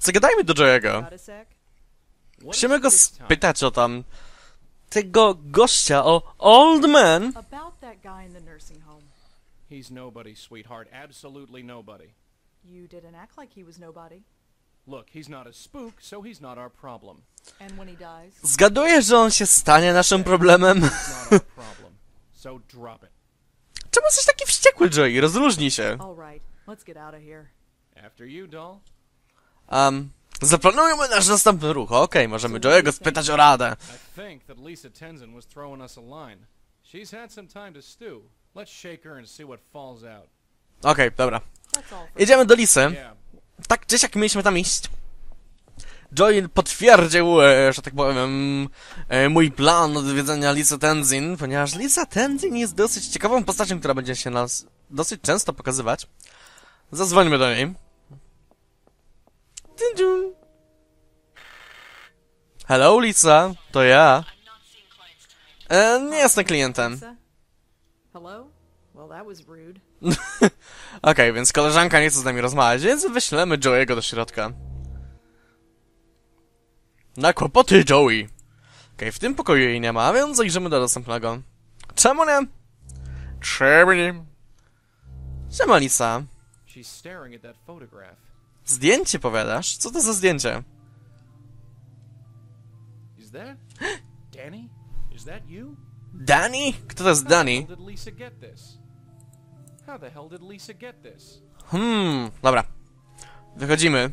Zagadajmy do? What Musimy go spytać o tam... Tego gościa, o Old Man. He's nobody, sweetheart. Absolutely nobody. You didn't act like he was nobody. Look, he's not a spook, so he's not our problem. And when he dies, Zgaduję, że on się stanie naszym problemem. So drop it. Czemu jesteś taki wściekły, Joey? Rozluźnij się. all right, let's get out of here. After you, doll. Um, zaplanujmy nasz następny ruch. Okej, możemy Joe'ego spytać o radę. Lisa. Okej, dobra. All for Jedziemy do Lisy. Tak gdzieś jak mieliśmy tam iść. Joey potwierdził, e, że tak powiem, e, mój plan odwiedzenia Lisy Tenzin, ponieważ Lisa Tenzin jest dosyć ciekawą postacią, która będzie się nas dosyć często pokazywać. Zadzwońmy do niej. Hello, Lisa, to ja. E, nie jestem klientem. Hello? Well, that was rude. Okej, więc koleżanka nie chce z nami rozmawiać, więc wyślemy Joey'ego do środka. Na kłopoty Joey. Okej, w tym pokoju jej nie ma, więc zajrzymy do następnego. Czemu nie? Czemu nie? Siema Lisa. She's staring at that photograph. Zdjęcie powiadasz? Co to za zdjęcie? Is that Danny? Is that you? Danny? Kto to jest Danny? hell did Lisa get this? How the hell did Lisa get this? Hmm, dobra. Wychodzimy.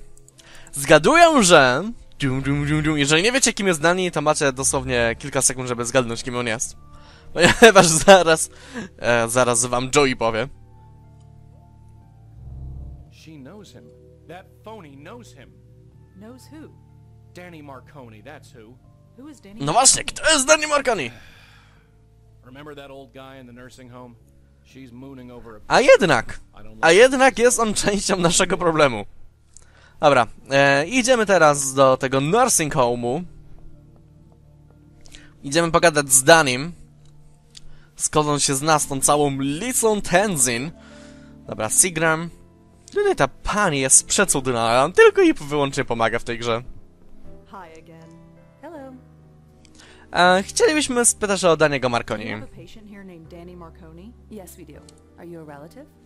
Zgaduję, że... Dum, dum, dum, dum. Jeżeli nie wiecie, kim jest Dani, to macie dosłownie kilka sekund, żeby zgadnąć, kim on jest. Ponieważ zaraz... E, zaraz wam Joey powie. She knows him. That phony knows him. Knows who? Danny Marconi, that's who. Who is Danny? No właśnie, kto jest Danny Marconi? Remember that old guy in the nursing home? She's mooning over a A jednak, a jednak jest on częścią naszego problemu. Dobra, e, idziemy teraz do tego nursing home'u. Idziemy pogadać z Danim. Skąd on się zna z tą całą Lisą Tenzin. Dobra, Sigram. Tutaj ta pani jest przecudna, on tylko i wyłącznie pomaga w tej grze. Hi again. Hello. E, chcielibyśmy spytać o Daniego Marconi.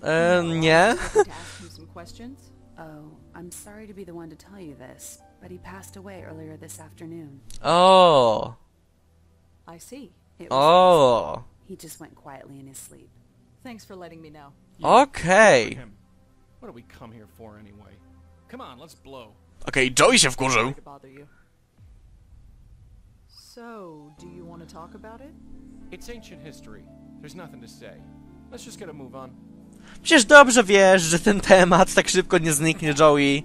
E, nie. was hoping to ask him some questions. Oh, I'm sorry to be the one to tell you this, but he passed away earlier this afternoon. O, I see. It was o, he just went quietly in his sleep. Thanks for letting me know. okej. him. What do we come here for anyway? Come on, let's blow. Okej, Joey się wkurzył. So, do you want to talk about it? It's ancient history. There's nothing to say. Let's just get a move on. Przecież dobrze wiesz, że ten temat tak szybko nie zniknie, Joey.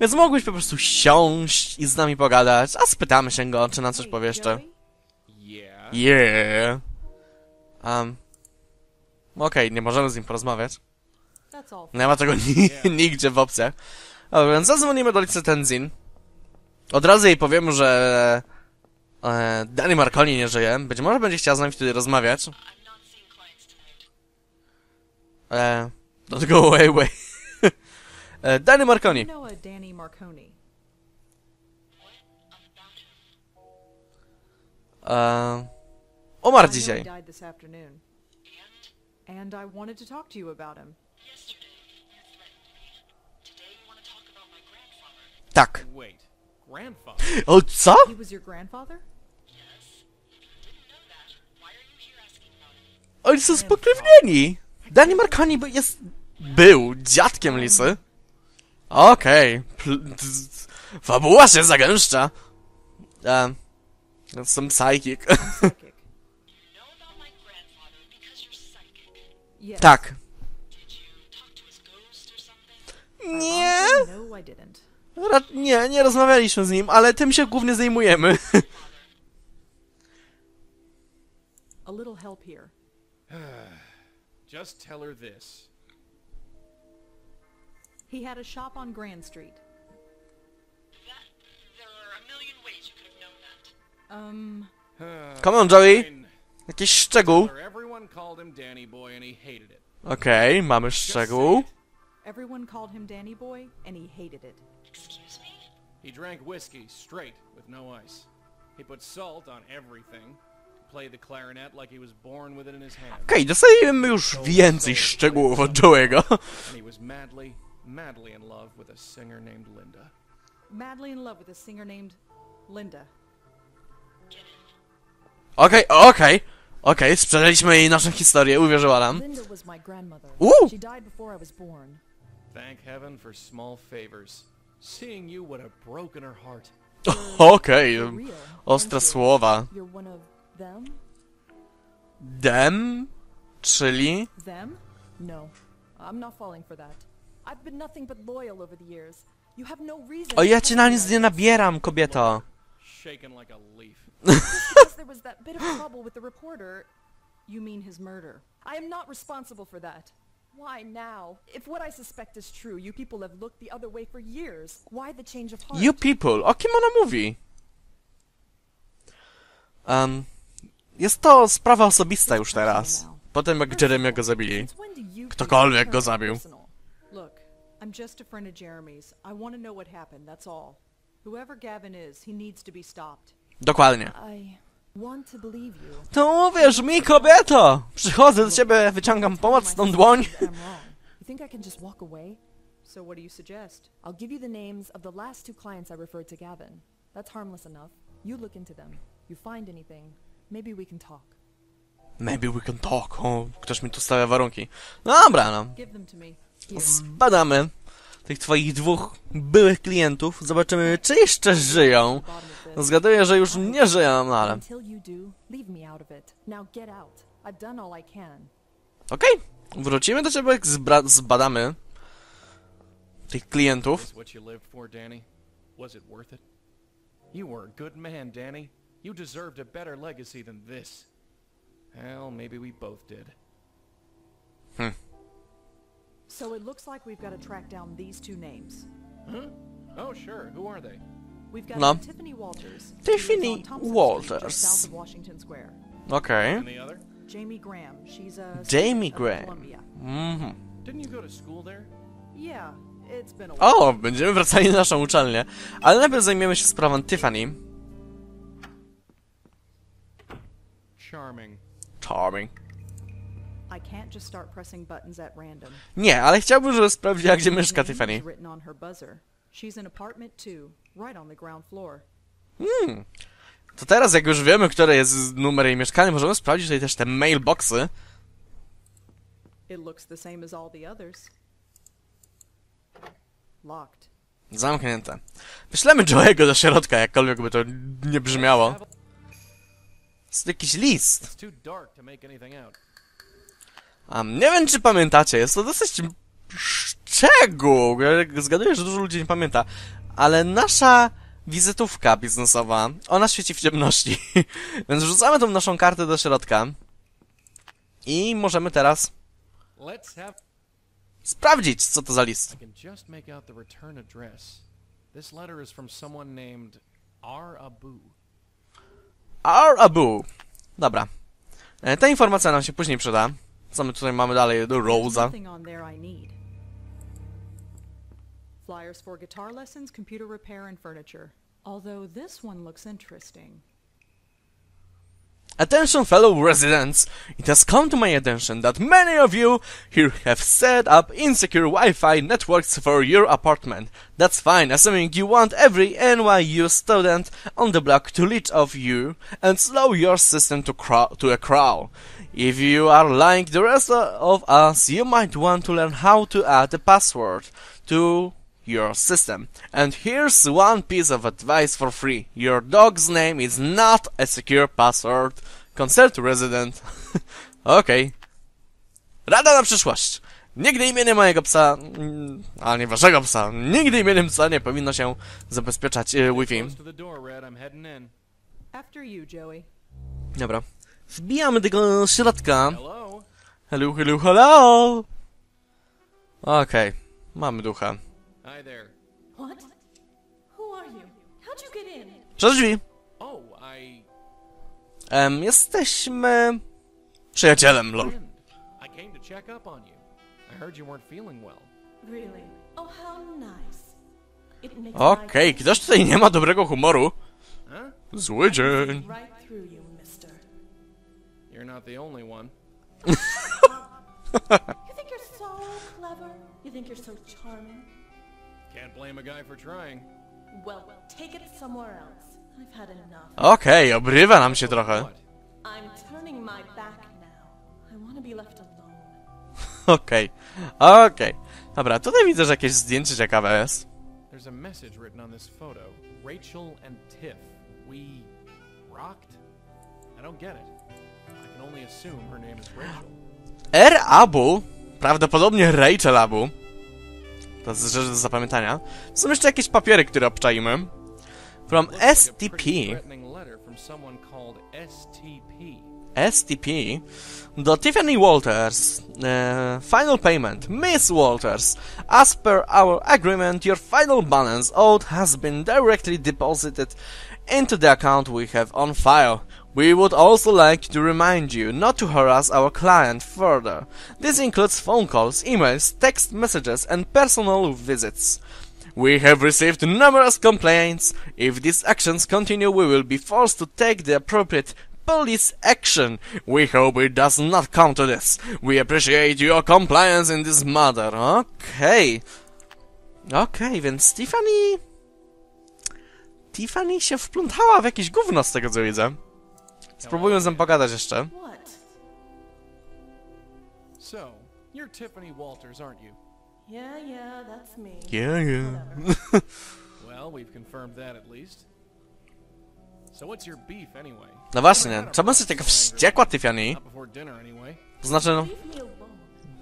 Więc mógłbyś po prostu siąść i z nami pogadać, a spytamy się go, czy nam coś powie jeszcze. Yeah. Yeah. Um. Okej, nie możemy z nim porozmawiać. Nie ma tego ni nigdzie w opcjach. Dobra, więc zadzwonimy do Licy Tenzin. Od razu jej powiemy, że e, Danny Marconi nie żyje. Być może będzie chciała z nami wtedy rozmawiać. E, don't go away, away. e, Danny Marconi. E, umarł dzisiaj. And I wanted to talk to you about him. Tak. Wait. Grandfather? O, co? Oni są spokrewnieni. Danny Marconi by- jest... Był dziadkiem Lisy. Okej. Z- Fabuła się zagęszcza. Um, some psychic. Psychic. Nie. No. Ra- nie, nie rozmawialiśmy z nim, ale tym się głównie zajmujemy. A little help here. Just tell her this. He had a shop on Grand Street. That there are a million ways you could have known that. Um, Come on, Joey. Jakiś szczegół. Tell her Everyone called him Danny Boy and he hated it. Okej, mamy Just say szczegół. It. everyone called him Danny Boy, and he hated it. Excuse me? He drank whiskey straight with no ice. He put salt on everything. Played the clarinet like he was born with it in his hand. Okej, dostajemy już więcej szczegółów od Joe'ego. And he was madly, madly in love with a singer named Linda. Madly in love with a singer named Linda. Okej, okej, okej, sprzedaliśmy jej naszą historię, uwierzyła nam. Linda was my grandmother. Ooh. She died before I was born. Thank heaven for small favors. Seeing you would have broken her heart. Okej, You're ostre you? słowa. You're one of them? Dem? Czyli? Them? No. I'm not falling for that. I've been nothing but loyal over the years. You have no reason O, to ja cię na question nic nie nabieram, kobieto. Shaken like a leaf. because there was that bit of trouble with the reporter. You mean his murder? I am not responsible for that. Why now? If what I suspect is true, you people have looked the other way for years. Why the change of heart? You people, o kim ona mówi? Um, jest to sprawa osobista już teraz. Potem jak Jeremy go zabili. Ktokolwiek go zabił. Look, I'm just a friend of Jeremy's. I want to know what happened, that's all. Whoever Gavin is, he needs to be stopped. Dokładnie. I to uwierz mi, kobieto! Przychodzę do ciebie, wyciągam pomocną dłoń. that I'm wrong. You think I can just walk away? So what do you suggest? I'll give you the names of the last two clients I referred to Gavin. That's harmless enough. You look into them. You find anything, maybe we can talk. Maybe we can talk. O, ktoś mi tu stawia warunki. No dobra, no. Give them to me. Here. Zbadamy tych twoich dwóch byłych klientów. Zobaczymy, czy jeszcze żyją. Zgaduję, że już nie żyją, no ale... Okej, wrócimy do ciebie, jak zbra- zbadamy tych klientów. You were a good man, Danny. You deserved a better legacy than this. Well, maybe we both did. So it looks like we've got to track down these two names. Huh? Oh, sure. Who are they? We've got No. Tiffany Walters. Tiffany Walters. south of Washington Square. Okej. And the other? Jamie Graham. She's a Jamie Graham. Columbia. Mhm. Didn't you go to school there? Yeah, it's been a while. O, będziemy wracali na naszą uczelnię. Ale najpierw zajmiemy się sprawą Tiffany. Charming. Charming. I can't just start pressing buttons at random. Nie, ale chciałbym, żeby sprawdziła, gdzie mieszka Tiffany. is written on her buzzer. She's in apartment two, right on the ground floor. Hmm. To teraz, jak już wiemy, który jest numer jej mieszkania, możemy sprawdzić tutaj też te mailboxy. It looks the same as all the others. Locked. Zamknięte. Wyślemy Joe'ego do środka, jakkolwiek by to nie brzmiało. Jest jakiś list. It's too dark to make anything out. Um, nie wiem, czy pamiętacie, jest to dosyć szczegół. Zgaduję, że dużo ludzi nie pamięta. Ale nasza wizytówka biznesowa, ona świeci w ciemności. Więc wrzucamy tą naszą kartę do środka. I możemy teraz sprawdzić, co to za list. This letter is from someone named R. Abu. R. Abu. Dobra. E, Ta informacja nam się później przyda. My tutaj mamy dalej do There's Rose'a? nothing on there I need. Flyers for guitar lessons, computer repair, and furniture. Although this one looks interesting. Attention fellow residents, it has come to my attention that many of you here have set up insecure Wi-Fi networks for your apartment. That's fine, assuming you want every NYU student on the block to leech off you and slow your system to, to a crawl. If you are like the rest of us, you might want to learn how to add a password to your system. And here's one piece of advice for free. Your dog's name is not a secure password. Concert resident. Okej. Rada na przyszłość. Nigdy imieniem mojego psa, mm, a nie waszego psa, nigdy imieniem psa nie powinno się zabezpieczać e, Wi-Fi. Dobra. Wbijamy do tego środka. Hello? Hello, hello! Okej. Mamy ducha. Hi there. What? Who are you? How'd you get in? Przez drzwi. Oh, I... Em, jesteśmy... Przyjacielem, lol. Friend. I came to check up on you. I heard you weren't feeling well. Really? Oh, how nice. It makes Okej, ktoś tutaj nie ma dobrego humoru. Zły dzień. You're not the only one. You think you're so clever? You think you're so charming? Can't blame a guy for trying. Well, take it somewhere else. I've had enough. Okej, obrywa nam się trochę. What? I'm turning my back now. I want to be left alone. Okej, okej. Dobra, tutaj widzę, że jakieś zdjęcie ciekawe jest. There's a message written on this photo. Rachel and Tiff. We rocked? I don't get it. R. Abu, prawdopodobnie Rachel Abu. To jest rzecz do zapamiętania. Są jeszcze jakieś papiery, które obczajmy. From Looks STP. letter from someone called STP. STP do Tiffany Walters. Uh, final payment. Miss Walters, as per our agreement, your final balance owed has been directly deposited into the account we have on file. We would also like to remind you not to harass our client further. This includes phone calls, emails, text messages, and personal visits. We have received numerous complaints. If these actions continue, we will be forced to take the appropriate police action. We hope it does not come to this. We appreciate your compliance in this matter. Okej. Okej, więc Tiffany... Tiffany się wplątała w jakieś gówno z tego co widzę. Spróbuję z nią pogadać jeszcze. So, you're Tiffany Walters, aren't you? Yeah, yeah, that's me. Yeah, yeah. Well, we've confirmed that at least. So what's your beef anyway? No właśnie, czemu jesteś taka wściekła, Tiffany? To znaczy, no,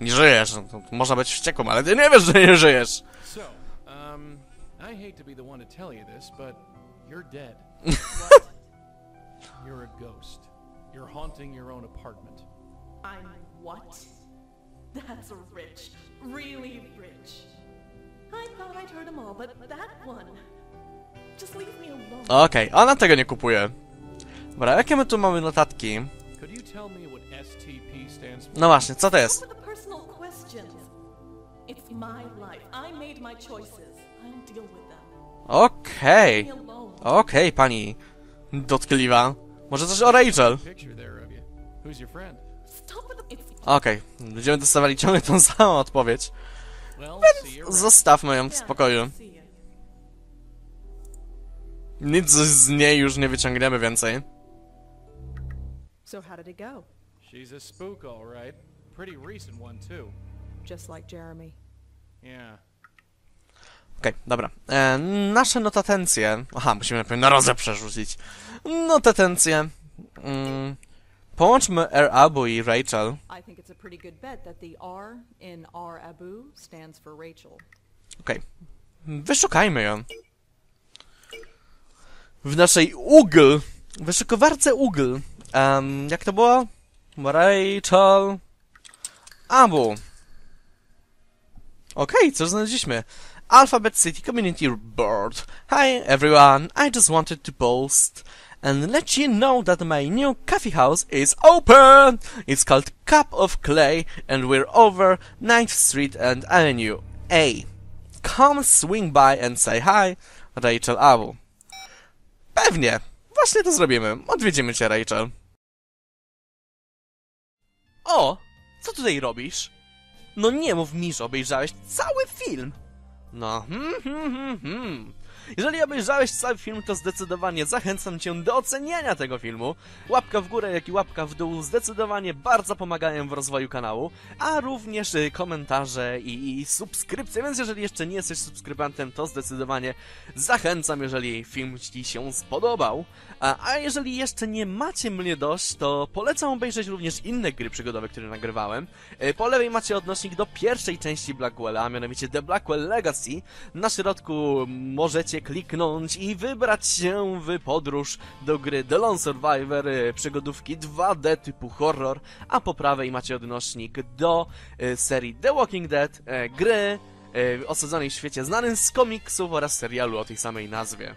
nie żyjesz. No, to można być wściekłym, ale ty nie wiesz, że nie żyjesz. So, um, I hate to be the one to tell you this, but you're dead. What? You're a ghost. You're haunting your own apartment. I'm what? That's rich. Really rich. I thought I'd heard them all, but that one. Just leave me alone. Okej, ona tego nie kupuje. Dobra, jakie my tu mamy notatki? Could you tell me what STP stands for? No właśnie, co to jest? Stop with the personal questions. It's my life. I made my choices. I'll deal with them. Okej, Leave me alone. pani dotkliwa. Może coś o Rachel? Okej, będziemy dostawali ciągle tą samą odpowiedź. Around. Zostawmy ją w spokoju. Nic z niej już nie wyciągniemy więcej. So how did it go? She's a spook, all right. Pretty recent one too. Just like Jeremy. Yeah. Okej, dobra. E, nasze notatencje... Aha, musimy najpierw na rozę przerzucić. Notatencje. Mm, połączmy R. Abu i Rachel. Okej. Wyszukajmy ją. W naszej Google, wyszukowarce Google. Um, jak to było? Rachel Abu. Okej, co znaleźliśmy? Alphabet City Community Board. Hi everyone, I just wanted to post and let you know that my new coffee house is open! It's called Cup of Clay and we're over 9th Street and Avenue A. Come swing by and say hi, Rachel Abu. Pewnie. Właśnie to zrobimy. Odwiedzimy cię, Rachel. O! Co tutaj robisz? No nie mów mi, że obejrzałeś cały film. No, hmm, hmm, hmm, hmm. Jeżeli obejrzałeś cały film, to zdecydowanie zachęcam cię do oceniania tego filmu. Łapka w górę, jak i łapka w dół zdecydowanie bardzo pomagają w rozwoju kanału, a również y, komentarze i, i subskrypcje, więc jeżeli jeszcze nie jesteś subskrybentem, to zdecydowanie zachęcam, jeżeli film Ci się spodobał. A, a jeżeli jeszcze nie macie mnie dość, to polecam obejrzeć również inne gry przygodowe, które nagrywałem. Y, Po lewej macie odnośnik do pierwszej części Blackwella, a mianowicie The Blackwell Legacy. Na środku możecie kliknąć i wybrać się w podróż do gry The Lone Survivor, y, przygodówki 2D typu horror, a po prawej macie odnośnik do y, serii The Walking Dead, y, gry osadzonej w świecie znanym z komiksów oraz serialu o tej samej nazwie.